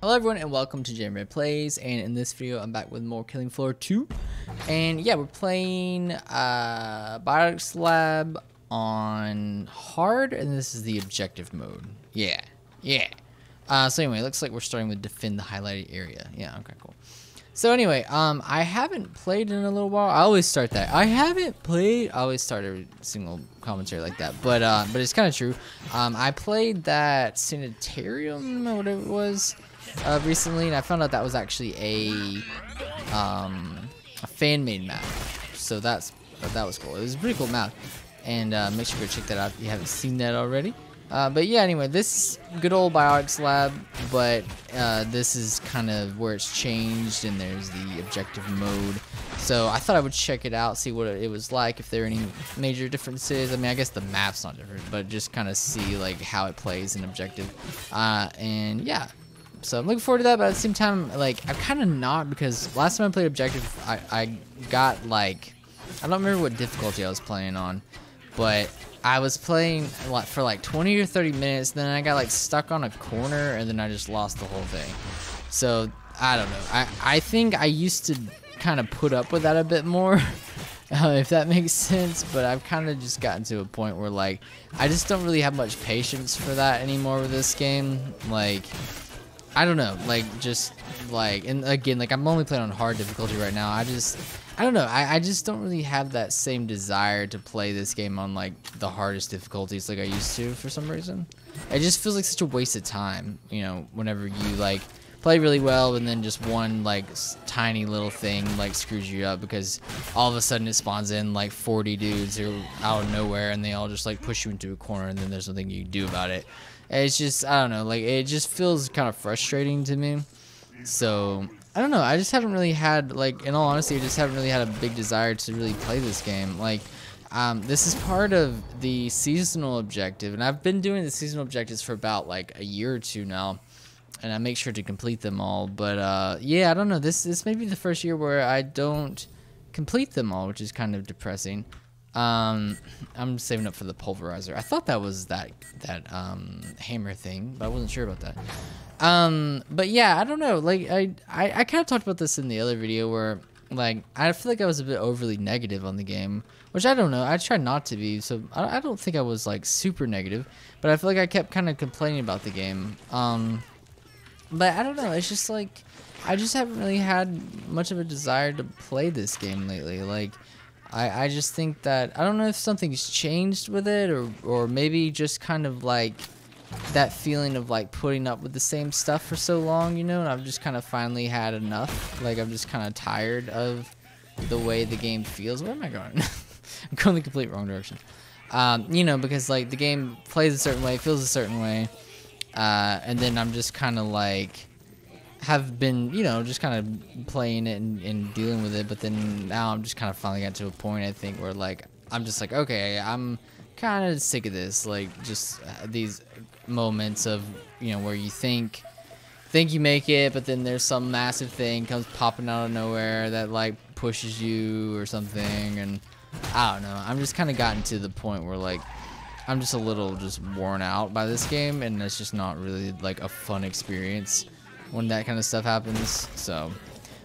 Hello everyone and welcome to JAMnBread Plays. And in this video I'm back with more Killing Floor 2 and yeah we're playing uh, Biotics Lab on hard and this is the objective mode. Yeah yeah. Uh, so anyway looks like we're starting with defend the highlighted area. Yeah okay cool. So anyway um I haven't played in a little while. I always start that. I haven't played I always start every single commentary like that but uh, but it's kind of true. Um, I played that Sanitarium whatever it was uh, recently, and I found out that was actually a um, a fan made map. So that's that was cool. It was a pretty cool map, and uh, make sure you go check that out if you haven't seen that already. Uh, but yeah, anyway, this good old Biotics Lab, but uh, this is kind of where it's changed, and there's the objective mode. So I thought I would check it out, see what it was like, if there are any major differences. I mean, I guess the map's not different, but just kind of see like how it plays in objective. Uh, and yeah, so I'm looking forward to that, but at the same time, like, I'm kind of not because last time I played Objective, I, I got, like, I don't remember what difficulty I was playing on, but I was playing for, like, 20 or 30 minutes, then I got, like, stuck on a corner, and then I just lost the whole thing. So, I don't know. I, I think I used to kind of put up with that a bit more, uh, if that makes sense, but I've kind of just gotten to a point where, like, I just don't really have much patience for that anymore with this game. Like, I don't know, like just like and again, like I'm only playing on hard difficulty right now. I just I don't know. I, I just don't really have that same desire to play this game on like the hardest difficulties like I used to for some reason. It just feels like such a waste of time, you know, whenever you like play really well and then just one like tiny little thing like screws you up because all of a sudden it spawns in like 40 dudes who are out of nowhere and they all just like push you into a corner and then there's nothing you can do about it. It's just I don't know, like it just feels kind of frustrating to me. So I don't know. I just haven't really had like, in all honesty, I just haven't really had a big desire to really play this game. Like, um, this is part of the seasonal objective, and I've been doing the seasonal objectives for about like a year or two now, and I make sure to complete them all. But uh, yeah, I don't know. This this may be the first year where I don't complete them all, which is kind of depressing. Um, I'm saving up for the pulverizer. I thought that was that that um, hammer thing, but I wasn't sure about that. Um, but yeah, I don't know. Like I I, I kind of talked about this in the other video where like I feel like I was a bit overly negative on the game, which I don't know. I tried not to be, so I, I don't think I was like super negative, but I feel like I kept kind of complaining about the game. Um, but I don't know. It's just like I just haven't really had much of a desire to play this game lately. Like I, I just think that I don't know if something's changed with it or or maybe just kind of like that feeling of like putting up with the same stuff for so long, you know, and I've just kind of finally had enough. Like I'm just kind of tired of the way the game feels. Where am I going? I'm going the complete wrong direction. Um, you know, because like the game plays a certain way, feels a certain way, uh, and then I'm just kind of like have been, you know, just kind of playing it and, and, dealing with it. But then now I'm just kind of finally got to a point, I think, where like I'm just like, okay, I'm kind of sick of this. Like just uh, these moments of, you know, where you think think you make it, but then there's some massive thing comes popping out of nowhere that like pushes you or something, and I don't know. I'm just kind of gotten to the point where like I'm just a little just worn out by this game, and it's just not really like a fun experience when that kind of stuff happens. So,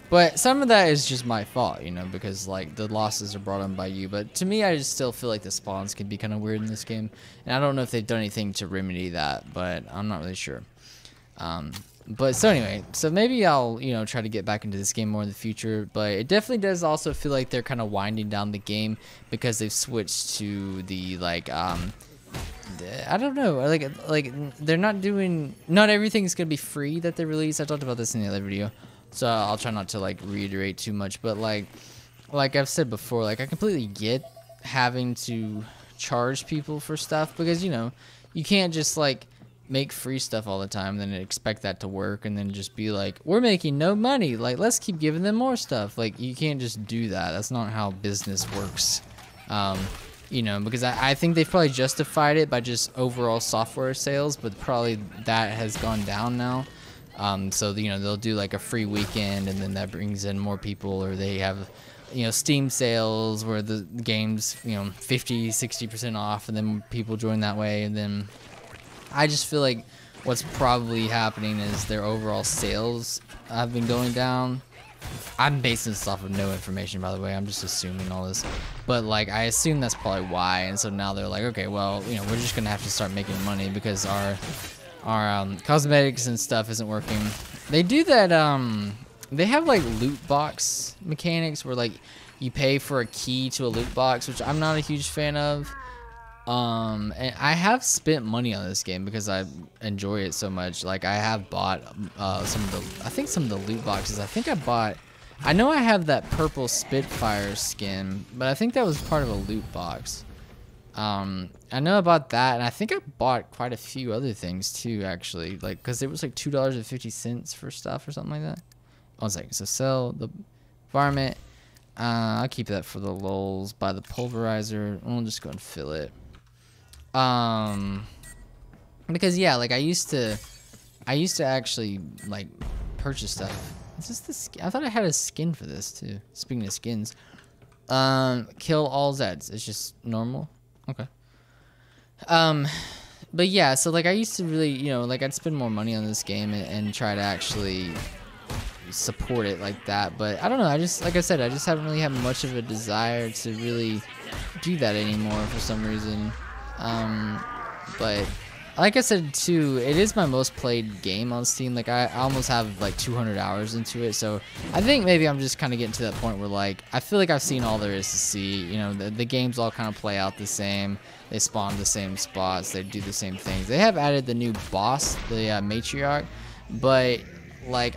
but some of that is just my fault, you know, because like the losses are brought on by you. But to me, I just still feel like the spawns can be kind of weird in this game, and I don't know if they've done anything to remedy that, but I'm not really sure. Um, but so anyway, so maybe I'll you know try to get back into this game more in the future. But it definitely does also feel like they're kind of winding down the game because they've switched to the like um I don't know. Like, like they're not doing. Not everything's gonna be free that they release. I talked about this in the other video, so I'll try not to like reiterate too much. But like, like I've said before, like I completely get having to charge people for stuff because you know you can't just like make free stuff all the time and then expect that to work and then just be like we're making no money like let's keep giving them more stuff like you can't just do that that's not how business works um, you know, because I, I think they've probably justified it by just overall software sales, but probably that has gone down now. Um, so, you know, they'll do like a free weekend and then that brings in more people, or they have, you know, Steam sales where the game's, you know, 50, 60% off, and then people join that way. And then I just feel like what's probably happening is their overall sales have been going down. I'm basing this off of no information, by the way. I'm just assuming all this, but like I assume that's probably why. And so now they're like, okay, well, you know, we're just gonna have to start making money because our our um, cosmetics and stuff isn't working. They do that. Um, they have like loot box mechanics where like you pay for a key to a loot box, which I'm not a huge fan of. Um, and I have spent money on this game because I enjoy it so much. Like I have bought uh, some of the, I think some of the loot boxes. I think I bought, I know I have that purple Spitfire skin, but I think that was part of a loot box. Um, I know about that, and I think I bought quite a few other things too, actually. Like, cause it was like two dollars and fifty cents for stuff or something like that. One second. So sell the varmint. Uh, I'll keep that for the lulz. Buy the pulverizer. We'll just go and fill it. Um, because yeah, like I used to, I used to actually like purchase stuff. Is this the? I thought I had a skin for this too. Speaking of skins, um, kill all Zeds. It's just normal. Okay. Um, but yeah, so like I used to really, you know, like I'd spend more money on this game and, and try to actually support it like that. But I don't know. I just, like I said, I just haven't really had much of a desire to really do that anymore for some reason. Um, but like I said too, it is my most played game on Steam. Like I, almost have like 200 hours into it, so I think maybe I'm just kind of getting to that point where like I feel like I've seen all there is to see. You know, the, the games all kind of play out the same. They spawn the same spots. They do the same things. They have added the new boss, the uh, matriarch, but like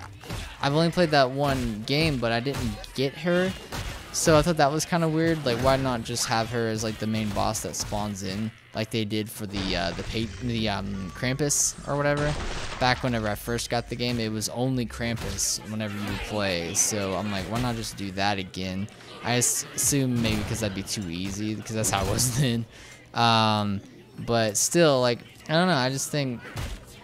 I've only played that one game, but I didn't get her. So I thought that was kind of weird. Like, why not just have her as like the main boss that spawns in, like they did for the uh, the the um, Krampus or whatever. Back whenever I first got the game, it was only Krampus whenever you play. So I'm like, why not just do that again? I assume maybe because that'd be too easy, because that's how it was then. Um, but still, like, I don't know. I just think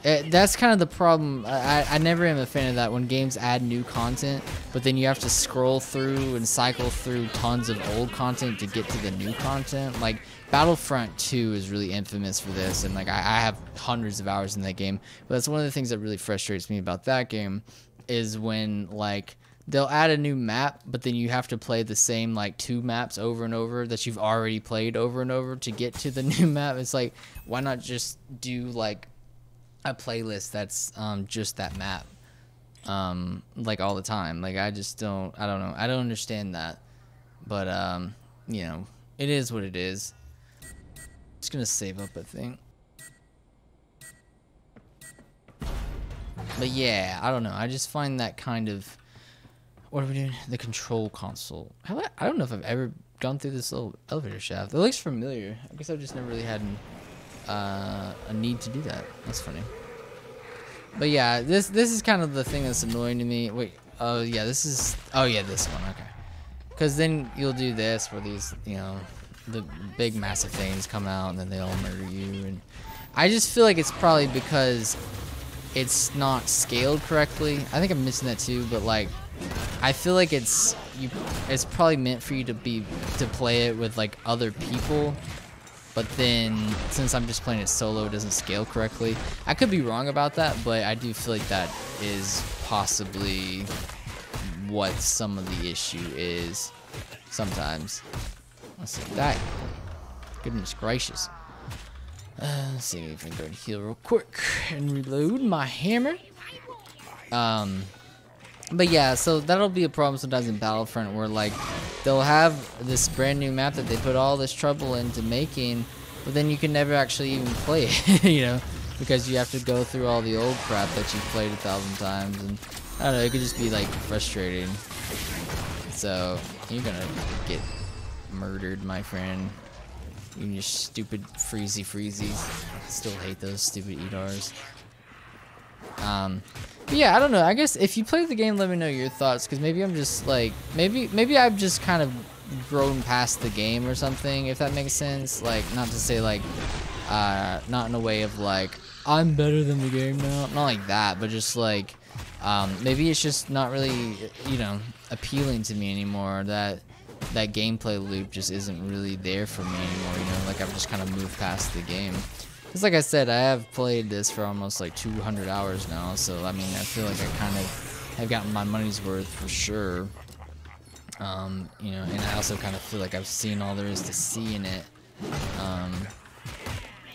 it, that's kind of the problem. I, I never am a fan of that when games add new content, but then you have to scroll through and cycle through tons of old content to get to the new content. Like Battlefront 2 is really infamous for this, and like I, I have hundreds of hours in that game. But that's one of the things that really frustrates me about that game is when like they'll add a new map, but then you have to play the same like two maps over and over that you've already played over and over to get to the new map. It's like why not just do like a playlist that's um, just that map um, like all the time. Like i just don't i don't know. I don't understand that. But um, you know it is what it is. Just gonna save up i think. But yeah i don't know. I just find that kind of what are we doing? The control console. I don't know if i've ever gone through this little elevator shaft. It looks familiar. I guess i've just never really had an uh, a need to do that. That's funny. But yeah, this this is kind of the thing that's annoying to me. Wait, oh yeah, this is, oh yeah, this one, okay. Because then you'll do this where these, you know, the big massive things come out and then they all murder you. And I just feel like it's probably because it's not scaled correctly. I think I'm missing that too, but like, I feel like it's you. It's probably meant for you to be to play it with like other people but then since I'm just playing it solo, it doesn't scale correctly. I could be wrong about that, but I do feel like that is possibly what some of the issue is sometimes. Let's see that. Goodness gracious. Uh, let's see if I can go to heal real quick and reload my hammer. Um, but yeah, so that'll be a problem sometimes in Battlefront where like they'll have this brand new map that they put all this trouble into making, but then you can never actually even play it, you know, because you have to go through all the old crap that you've played a thousand times, and I don't know, it could just be like frustrating. So you're gonna get murdered, my friend. You and your stupid freezy freezies. I still hate those stupid EDARs. Um, yeah, I don't know. I guess if you play the game, let me know your thoughts, because maybe I'm just like, maybe maybe I've just kind of grown past the game or something, if that makes sense. Like, not to say like, uh, not in a way of like, I'm better than the game now. Not like that, but just like, um, maybe it's just not really, you know, appealing to me anymore. That that gameplay loop just isn't really there for me anymore. You know, like I've just kind of moved past the game. Because like I said, I have played this for almost like 200 hours now, so I mean, I feel like I kind of have gotten my money's worth for sure. Um, you know, and I also kind of feel like I've seen all there is to see in it. Um,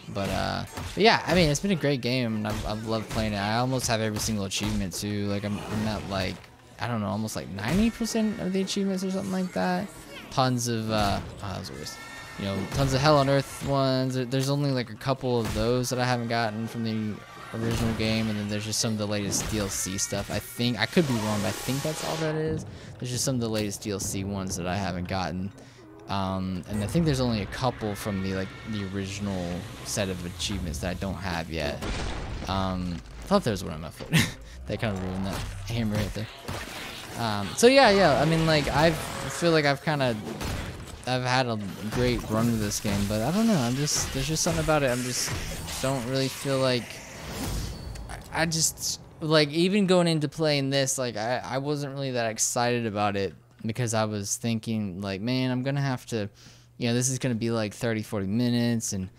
but, uh, but yeah, I mean, it's been a great game, and I've, I've loved playing it. I almost have every single achievement too. Like I'm, I'm at like, I don't know, almost like 90% of the achievements or something like that. Tons of, uh, oh, that was you know, tons of Hell on Earth ones. There's only like a couple of those that I haven't gotten from the original game, and then there's just some of the latest DLC stuff. I think I could be wrong, but I think that's all that is. There's just some of the latest DLC ones that I haven't gotten, um, and I think there's only a couple from the like the original set of achievements that I don't have yet. Um, I thought there was one on my foot. that kind of ruined that hammer right there. Um, so yeah, yeah. I mean, like I feel like I've kind of I've had a great run with this game, but I don't know. I'm just there's just something about it. I'm just don't really feel like I just like even going into playing this, like I I wasn't really that excited about it because I was thinking like, man, I'm gonna have to, you know, this is gonna be like 30, 40 minutes, and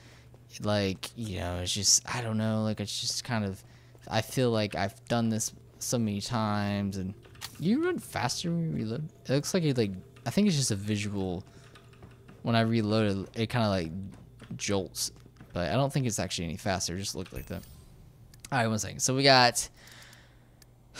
like you know, it's just I don't know, like it's just kind of I feel like I've done this so many times, and you run faster when you reload. It looks like you like I think it's just a visual when I reloaded, it kind of like jolts. But I don't think it's actually any faster. It just looked like that. All right, one second. So we got...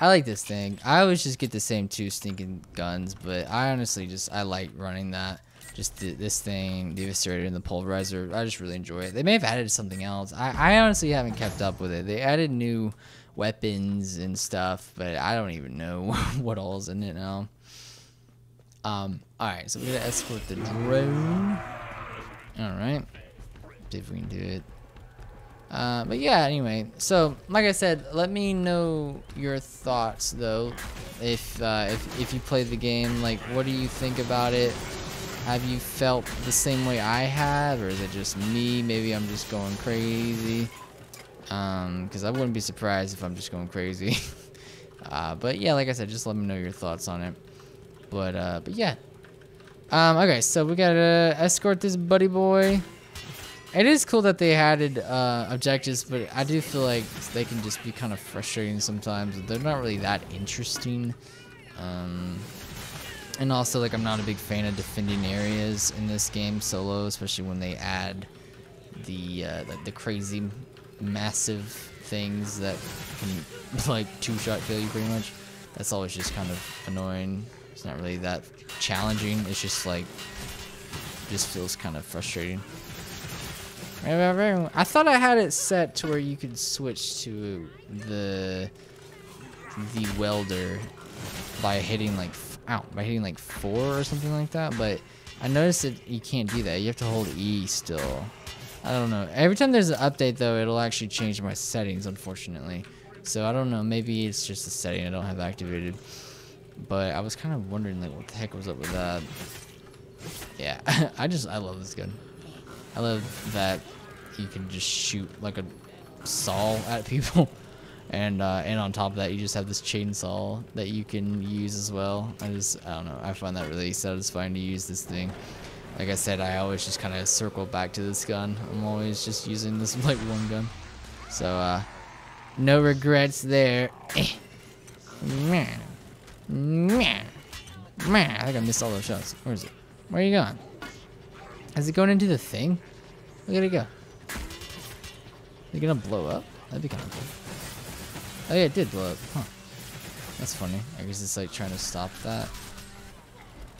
I like this thing. I always just get the same two stinking guns, but I honestly just, I like running that. Just the, this thing, the Eviscerator and the Pulverizer, I just really enjoy it. They may have added something else. I, I honestly haven't kept up with it. They added new weapons and stuff, but I don't even know what all's in it now. Um, alright, so we're gonna escort the drone. Alright. See if we can do it. Uh, but yeah, anyway, so like I said, let me know your thoughts though. If, uh, if if you played the game, like, what do you think about it? Have you felt the same way I have, or is it just me? Maybe I'm just going crazy. Um, because I wouldn't be surprised if I'm just going crazy. uh, but yeah, like I said, just let me know your thoughts on it. But, uh, but yeah. Um, okay, so we gotta escort this buddy boy. It is cool that they added uh, objectives, but I do feel like they can just be kind of frustrating sometimes. They're not really that interesting. Um, and also, like, I'm not a big fan of defending areas in this game solo, especially when they add the uh, the, the crazy, massive things that can like two-shot kill you pretty much. That's always just kind of annoying. It's not really that challenging. It's just like, just feels kind of frustrating. I thought I had it set to where you could switch to the the welder by hitting like ow by hitting like four or something like that. But I noticed that you can't do that. You have to hold E still. I don't know. Every time there's an update though, it'll actually change my settings, unfortunately. So I don't know. Maybe it's just a setting I don't have activated. But I was kind of wondering like what the heck was up with that. Yeah, I just I love this gun. I love that you can just shoot like a saw at people. And uh, and on top of that, you just have this chainsaw that you can use as well. I just I don't know. I find that really satisfying to use this thing. Like I said, I always just kind of circle back to this gun. I'm always just using this like one gun. So uh, no regrets there. Man. Man. I think I missed all those shots. Where is it? Where are you going? Is it going into the thing? Look at it go. Is it gonna blow up? That'd be kind of cool. Oh yeah, it did blow up. Huh. That's funny. I guess it's like trying to stop that.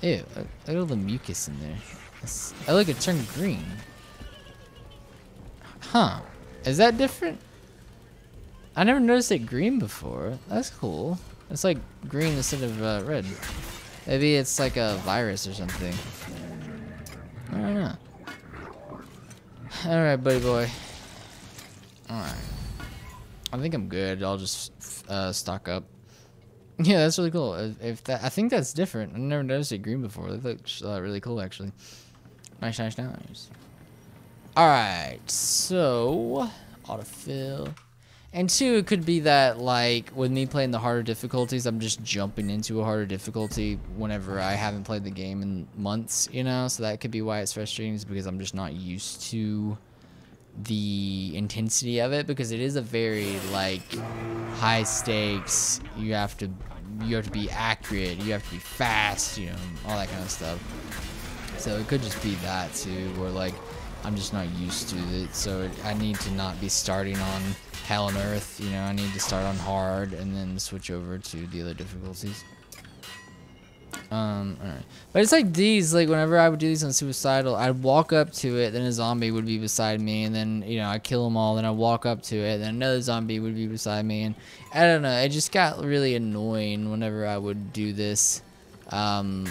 Ew, look at all the mucus in there. oh look, it turned green. Huh. Is that different? I never noticed it green before. That's cool. It's like green instead of uh, red. Maybe it's like a virus or something. I don't know. Alright, buddy boy. Alright. I think I'm good. I'll just uh, stock up. Yeah, that's really cool. If, that, I think that's different. I never noticed it green before. It looks uh, really cool, actually. Nice, nice, nice. Alright, so autofill. And two, it could be that, like, with me playing the harder difficulties, I'm just jumping into a harder difficulty whenever I haven't played the game in months, you know? So that could be why it's frustrating, is because I'm just not used to the intensity of it because it is a very like high stakes. You have to you have to be accurate. You have to be fast. You know all that kind of stuff. So it could just be that too, where like I'm just not used to it. So it, I need to not be starting on Hell on Earth. You know, I need to start on hard and then switch over to the other difficulties. Um, alright. But it's like these, like whenever I would do these on Suicidal, I'd walk up to it, then a zombie would be beside me, and then, you know, I'd kill them all, then I'd walk up to it, then another zombie would be beside me, and I don't know, it just got really annoying whenever I would do this, um,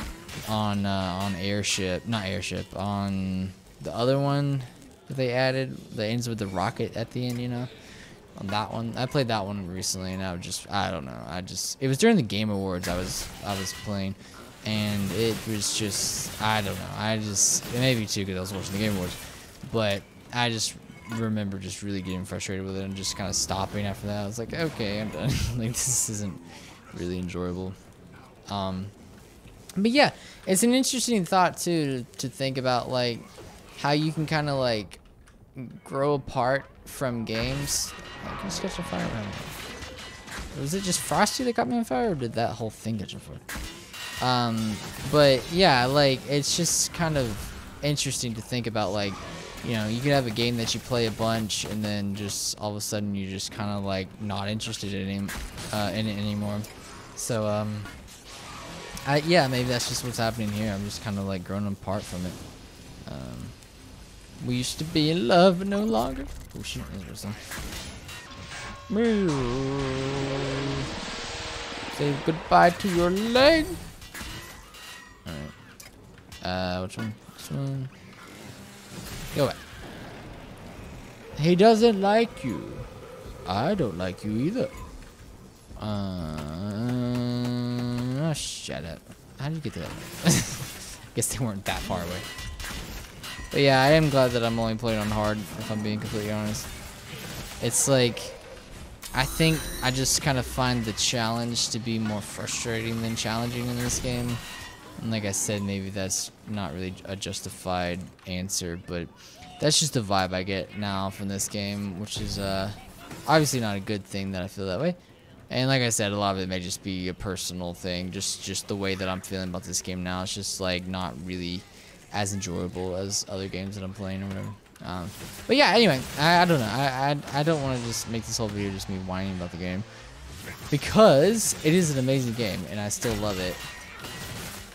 on, uh, on Airship, not Airship, on the other one that they added, that ends with the rocket at the end, you know? on that one. I played that one recently, and I was just I don't know. I just it was during the Game Awards. I was I was playing, and it was just I don't know. I just it may be too because I was watching the Game Awards, but I just remember just really getting frustrated with it and just kind of stopping after that. I was like, okay, I'm done. like this isn't really enjoyable. Um, but yeah, it's an interesting thought too to, to think about like how you can kind of like grow apart from games. I can catch a fire around Was it just Frosty that got me on fire, or did that whole thing catch on fire? Um, but yeah, like it's just kind of interesting to think about. Like, you know, you can have a game that you play a bunch, and then just all of a sudden you're just kind of like not interested in uh, in it anymore. So um, I yeah, maybe that's just what's happening here. I'm just kind of like growing apart from it. Um, we used to be in love, but no longer. Oh shoot, some. Say goodbye to your leg. Alright. Uh, which one? Which one? Go away. He doesn't like you. I don't like you either. Uh, oh, shut up. How did you get to that? Guess they weren't that far away. But yeah, I am glad that I'm only playing on hard, if I'm being completely honest. It's like, I think I just kind of find the challenge to be more frustrating than challenging in this game. And like I said, maybe that's not really a justified answer, but that's just the vibe I get now from this game, which is uh, obviously not a good thing that I feel that way. And like I said, a lot of it may just be a personal thing, just just the way that I'm feeling about this game now. It's just like not really as enjoyable as other games that I'm playing or whatever. Um, but yeah, anyway, I, I don't know. I, I, I don't want to just make this whole video just me whining about the game. Because it is an amazing game, and I still love it.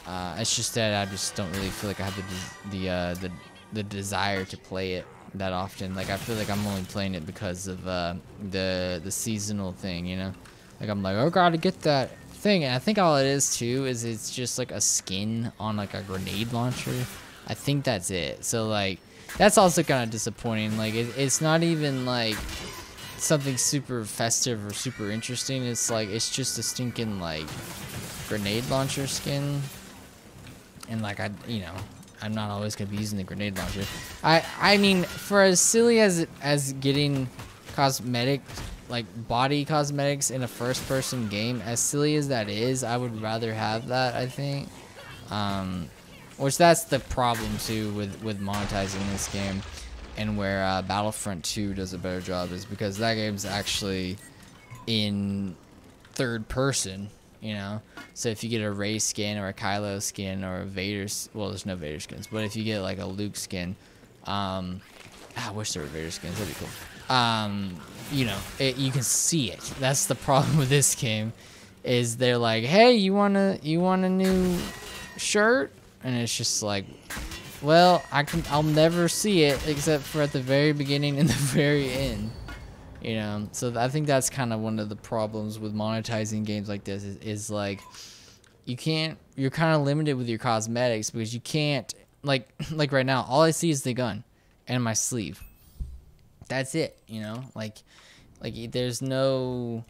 Uh, it's just that I just don't really feel like I have the the uh, the the desire to play it that often. Like I feel like I'm only playing it because of uh, the the seasonal thing, you know. Like I'm like, oh, gotta get that thing, and I think all it is too is it's just like a skin on like a grenade launcher. I think that's it. So like, that's also kind of disappointing. Like it, it's not even like something super festive or super interesting. It's like it's just a stinking like grenade launcher skin. And like I, you know, I'm not always gonna be using the grenade launcher. I I mean, for as silly as as getting cosmetic like body cosmetics in a first person game, as silly as that is, I would rather have that. I think. Um, which that's the problem too with with monetizing this game, and where uh, Battlefront 2 does a better job is because that game's actually in third person. You know, so if you get a Rey skin or a Kylo skin or a Vader, well, there's no Vader skins, but if you get like a Luke skin, um, ah, I wish there were Vader skins. That'd be cool. Um, you know, it, you can see it. That's the problem with this game, is they're like, hey, you wanna you want a new shirt? And it's just like well i can i'll never see it except for at the very beginning and the very end you know? So i think that's kind of one of the problems with monetizing games like this is, is like you can't you're kind of limited with your cosmetics because you can't like like right now all i see is the gun and my sleeve. That's it you know? Like like there's no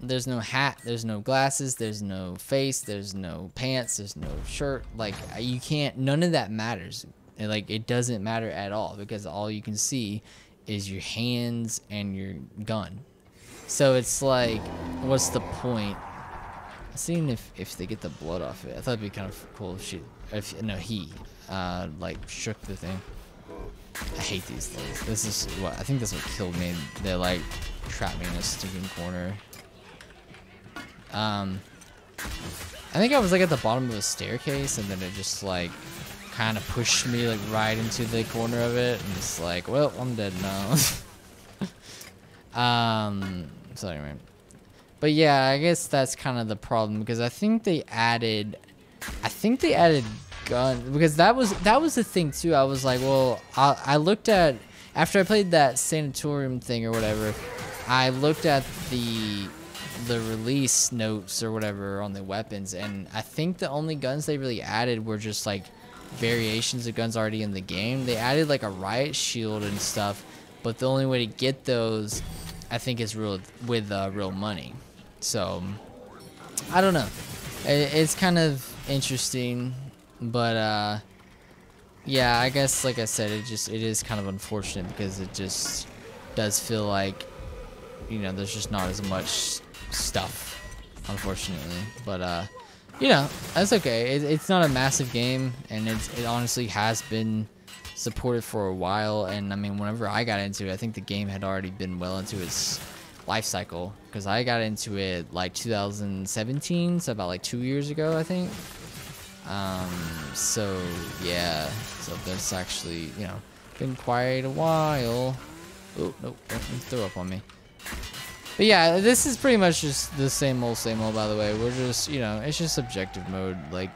there's no hat, there's no glasses, there's no face, there's no pants, there's no shirt. Like you can't none of that matters. like it doesn't matter at all because all you can see is your hands and your gun. So it's like what's the point? Seeing if if they get the blood off it. I thought it'd be kind of cool if she if no he uh like shook the thing. I hate these things. This is what I think this what killed me. They like trapped me in a stinking corner. Um, I think I was like at the bottom of the staircase, and then it just like kind of pushed me like right into the corner of it, and it's like, well, I'm dead now. um, so anyway, but yeah, I guess that's kind of the problem because I think they added, I think they added gun because that was that was the thing too. I was like, well, I, I looked at after I played that sanatorium thing or whatever. I looked at the the release notes or whatever on the weapons, and I think the only guns they really added were just like variations of guns already in the game. They added like a riot shield and stuff, but the only way to get those, I think, is real with uh, real money. So I don't know. It, it's kind of interesting, but uh, yeah, I guess like I said, it just it is kind of unfortunate because it just does feel like you know there's just not as much stuff, unfortunately. But uh, you know that's okay. It, it's not a massive game, and it's it honestly has been supported for a while. And I mean, whenever I got into it, I think the game had already been well into its life cycle because I got into it like 2017, so about like two years ago, I think. Um, so yeah, so that's actually you know been quite a while. Oh nope, don't throw up on me. But yeah, this is pretty much just the same old, same old. By the way, we're just you know it's just objective mode, like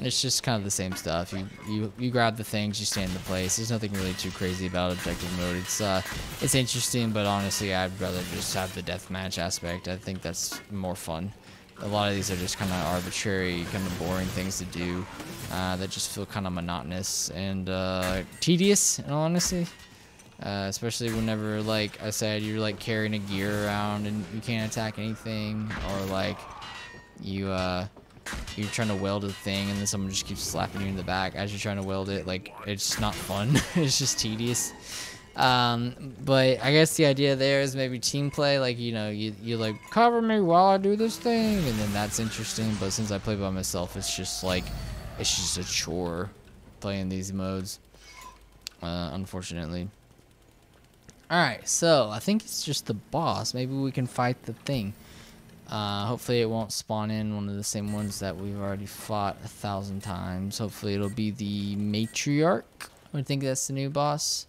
it's just kind of the same stuff. You you you grab the things, you stay in the place. There's nothing really too crazy about objective mode. It's uh it's interesting, but honestly, I'd rather just have the deathmatch aspect. I think that's more fun. A lot of these are just kind of arbitrary, kind of boring things to do uh, that just feel kind of monotonous and uh, tedious, honesty. Uh, especially whenever, like I said, you're like carrying a gear around and you can't attack anything, or like you uh, you're trying to weld a thing and then someone just keeps slapping you in the back as you're trying to weld it. Like it's not fun. it's just tedious. Um, but I guess the idea there is maybe team play. Like you know, you you like cover me while I do this thing, and then that's interesting. But since I play by myself, it's just like it's just a chore playing these modes. Uh, unfortunately. Alright, so I think it's just the boss. Maybe we can fight the thing. Uh, hopefully it won't spawn in one of the same ones that we've already fought a thousand times. Hopefully it'll be the matriarch. I think that's the new boss.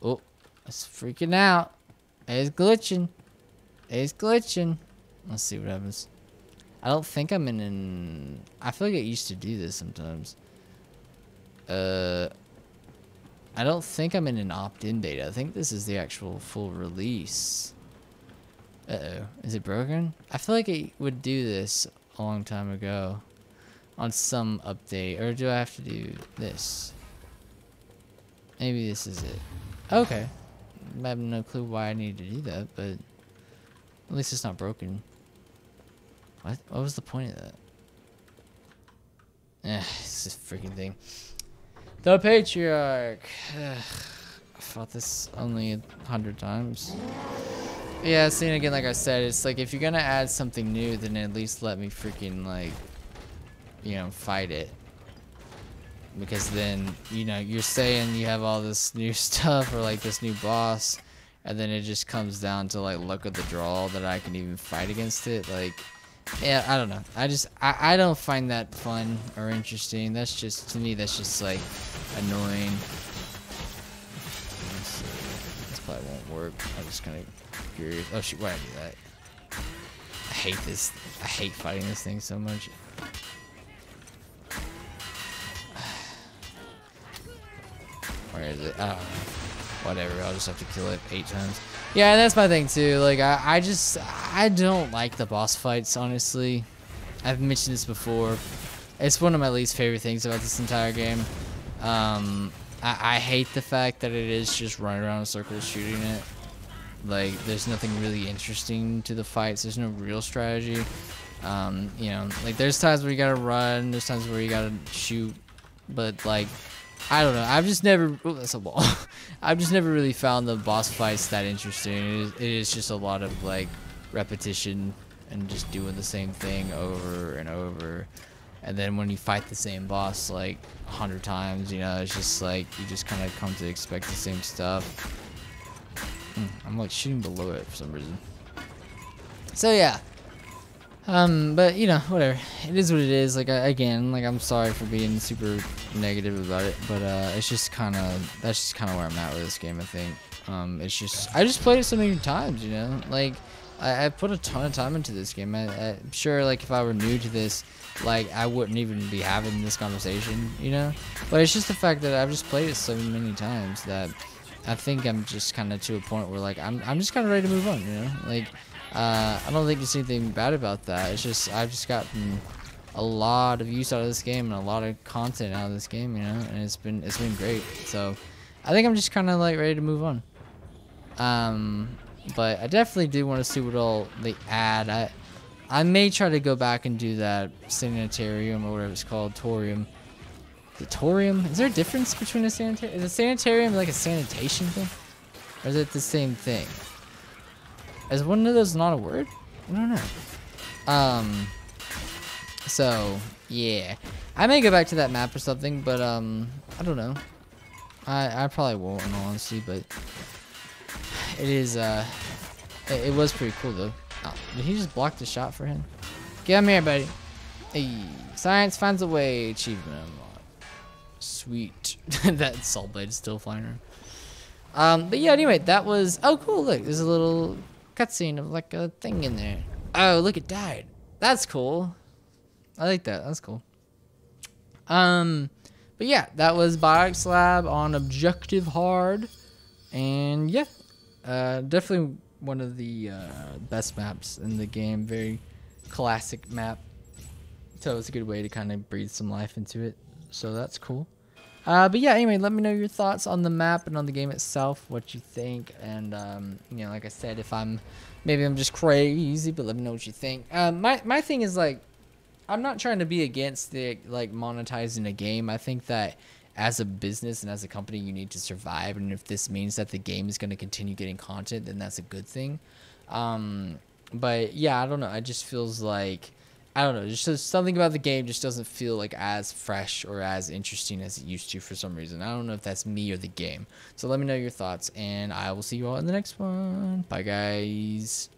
Oh, it's freaking out. It's glitching. It's glitching. Let's see what happens. I don't think I'm in an... I feel like I used to do this sometimes. Uh, I don't think I'm in an opt-in beta. I think this is the actual full release. Uh-oh. Is it broken? I feel like it would do this a long time ago. On some update. Or do I have to do this? Maybe this is it. Okay. I have no clue why I need to do that, but... At least it's not broken. What? What was the point of that? Eh, this freaking thing. The Patriarch. I fought this only a hundred times. Yeah, seeing again, like I said, it's like if you're gonna add something new, then at least let me freaking like, you know, fight it. Because then, you know, you're saying you have all this new stuff or like this new boss, and then it just comes down to like luck of the draw that I can even fight against it. Like, yeah, I don't know. I just, I, I don't find that fun or interesting. That's just, to me, that's just like annoying. This probably won't work. I'm just kind of curious. Oh shoot, why I do that? I hate this. I hate fighting this thing so much. Where is it? Know. Whatever, I'll just have to kill it eight times. Yeah, that's my thing too. Like, I, I just, I don't like the boss fights, honestly. I've mentioned this before. It's one of my least favorite things about this entire game. Um, I, I hate the fact that it is just running around in circles shooting it. Like, there's nothing really interesting to the fights. There's no real strategy. Um, you know, like there's times where you gotta run, there's times where you gotta shoot, but like, I don't know. I've just never. Oh, that's a ball. I've just never really found the boss fights that interesting. It is, it is just a lot of like repetition and just doing the same thing over and over. and then when you fight the same boss like a hundred times, you know, it's just like you just kind of come to expect the same stuff. Hmm, I'm like shooting below it for some reason. So yeah. Um, but you know, whatever. It is what it is. Like I, again, like I'm sorry for being super negative about it, but uh, it's just kind of that's just kind of where I'm at with this game. I think. Um, it's just I just played it so many times, you know. Like I, I put a ton of time into this game. I, I'm sure, like if I were new to this, like I wouldn't even be having this conversation, you know. But it's just the fact that I've just played it so many times that I think I'm just kind of to a point where like I'm I'm just kind of ready to move on, you know. Like uh, I don't think there's anything bad about that. It's just I've just gotten a lot of use out of this game and a lot of content out of this game, you know, and it's been it's been great. So I think I'm just kind of like ready to move on. Um, but I definitely do want to see what all they add. I I may try to go back and do that sanitarium or whatever it's called, torium. The torium? Is there a difference between a sanitarium? Is a sanitarium like a sanitation thing? Or is it the same thing? Is one of those not a word? I don't know. Um. So yeah, I may go back to that map or something, but um, I don't know. I I probably won't in all honesty, but it is uh, it, it was pretty cool though. Oh, did he just block the shot for him? Get him here, buddy. Hey, science finds a way. Achievement unlocked. Sweet. that saw blade is still flying around. Um, but yeah, anyway, that was. Oh, cool. Look, there's a little cutscene of like a thing in there. Oh, look, it died. That's cool. I like that. That's cool. Um, but yeah, that was Biotics Lab on Objective Hard, and yeah, uh, definitely one of the uh, best maps in the game. Very classic map. So it's a good way to kind of breathe some life into it. So that's cool. Uh, but yeah, anyway, let me know your thoughts on the map and on the game itself, what you think, and um, you know, like I said, if I'm maybe I'm just crazy, but let me know what you think. Um, my my thing is like, I'm not trying to be against the like monetizing a game. I think that as a business and as a company, you need to survive, and if this means that the game is going to continue getting content, then that's a good thing. Um, but yeah, I don't know. It just feels like I don't know. Just something about the game just doesn't feel like as fresh or as interesting as it used to for some reason. I don't know if that's me or the game. So let me know your thoughts, and I will see you all in the next one. Bye, guys.